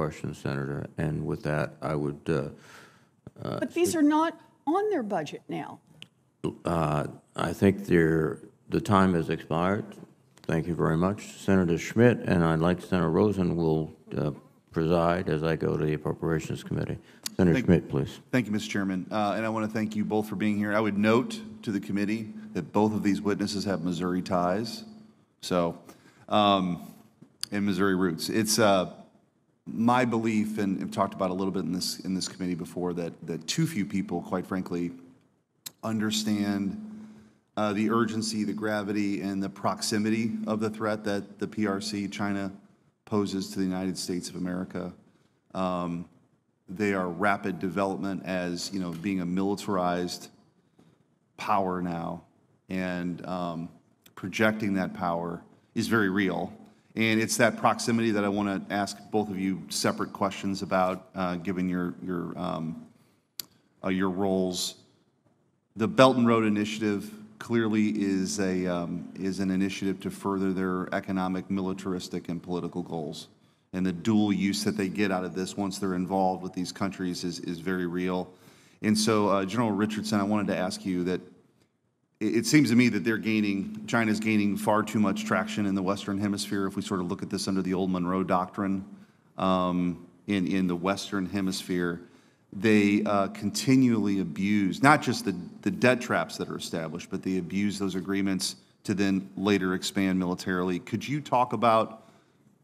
questions, Senator. And with that, I would, uh, But these are not on their budget now. uh, I think there, the time has expired. Thank you very much. Senator Schmitt, and I'd like Senator Rosen will uh, preside as I go to the Appropriations Committee. Senator Thank- Schmitt, please. Thank you, Mr. Chairman. Uh, And I want to thank you both for being here. I would note to the committee that both of these witnesses have Missouri ties, so, um, and Missouri roots. It's uh, my belief, and I've talked about a little bit in this, in this committee before, that, that too few people, quite frankly, understand uh, the urgency, the gravity, and the proximity of the threat that the PRC, China, poses to the United States of America. Um, They are rapid development as, you know, being a militarized power now, and um, projecting that power is very real. And it's that proximity that I want to ask both of you separate questions about, uh, given your, your, um, uh, your roles. The Belt and Road Initiative clearly is a, um, is an initiative to further their economic, militaristic, and political goals. And the dual use that they get out of this once they're involved with these countries is, is very real. And so, uh, General Richardson, I wanted to ask you that it, seems to me that they're gaining, China's gaining far too much traction in the Western Hemisphere if we sort of look at this under the old Monroe Doctrine um, in, in the Western Hemisphere. They uh, continually abuse, not just the, the debt traps that are established, but they abuse those agreements to then later expand militarily. Could you talk about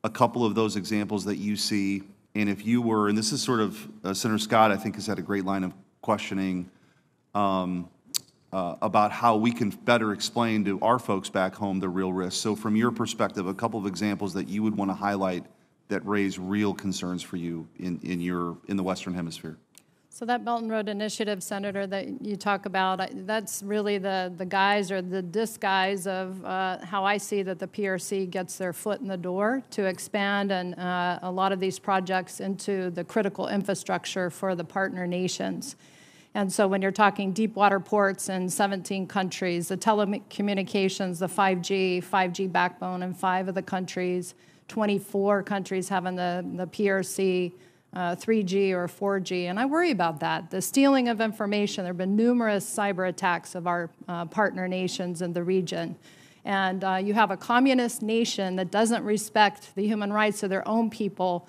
a couple of those examples that you see? And if you were, and this is sort of, uh, Senator Scott, I think, has had a great line of questioning um, uh, about how we can better explain to our folks back home the real risks. So from your perspective, a couple of examples that you would want to highlight that raise real concerns for you in, in your, in the Western Hemisphere. So that Belt and Road Initiative, Senator, that you talk about, that's really the, the guise or the disguise of uh, how I see that the PRC gets their foot in the door to expand and uh, a lot of these projects into the critical infrastructure for the partner nations. And so when you're talking deep water ports in 17 countries, the telecommunications, the 5G, 5G backbone in five of the countries, 24 countries having the, the PRC, uh, 3G or 4G, and I worry about that. The stealing of information, there have been numerous cyber attacks of our uh, partner nations in the region. And uh, you have a communist nation that doesn't respect the human rights of their own people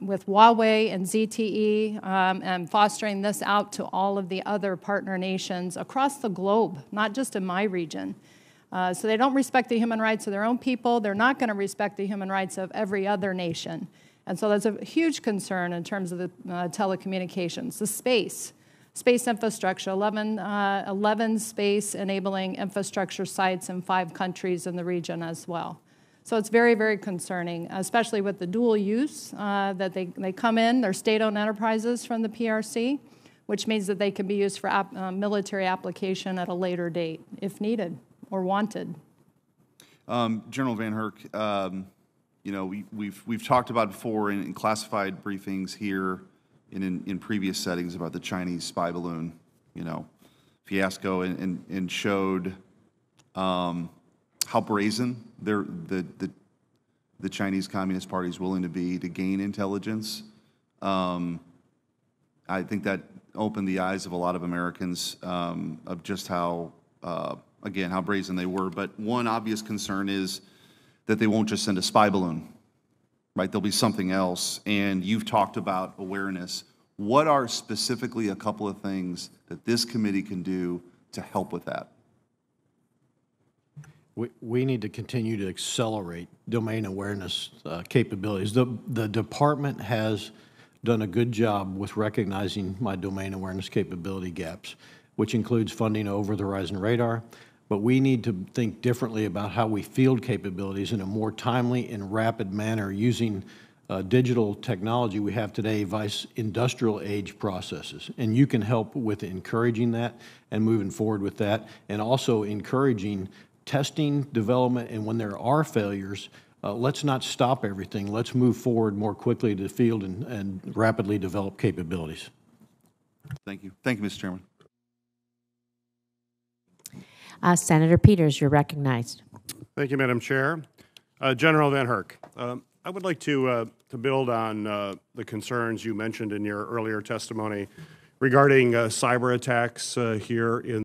with Huawei and ZTE um, and fostering this out to all of the other partner nations across the globe, not just in my region. Uh, so they don't respect the human rights of their own people. They're not going to respect the human rights of every other nation. And so that's a huge concern in terms of the uh, telecommunications. The space, space infrastructure, 11, uh, 11 space enabling infrastructure sites in five countries in the region as well. So it's very, very concerning, especially with the dual use uh, that they, they come in, they're state owned enterprises from the PRC, which means that they can be used for ap- uh, military application at a later date if needed or wanted. Um, General VanHerck, um, you know, we, we've, we've talked about before in, in classified briefings here and in, in previous settings about the Chinese spy balloon, you know, fiasco and, and, and showed um, how brazen the, the, the Chinese Communist Party is willing to be to gain intelligence. Um, I think that opened the eyes of a lot of Americans um, of just how, uh, again, how brazen they were. But one obvious concern is that they won't just send a spy balloon, right? There'll be something else. And you've talked about awareness. What are specifically a couple of things that this committee can do to help with that? We, we need to continue to accelerate domain awareness uh, capabilities. The, the department has done a good job with recognizing my domain awareness capability gaps, which includes funding over the horizon radar. But we need to think differently about how we field capabilities in a more timely and rapid manner using uh, digital technology we have today, vice industrial age processes. And you can help with encouraging that and moving forward with that, and also encouraging testing, development, and when there are failures, uh, let's not stop everything. Let's move forward more quickly to the field and, and rapidly develop capabilities. Thank you. Thank you, Mr. Chairman. Uh, Senator Peters, you're recognized. Thank you, Madam Chair. Uh, General VanHerck, um, I would like to, uh, to build on uh, the concerns you mentioned in your earlier testimony regarding uh, cyber attacks uh, here in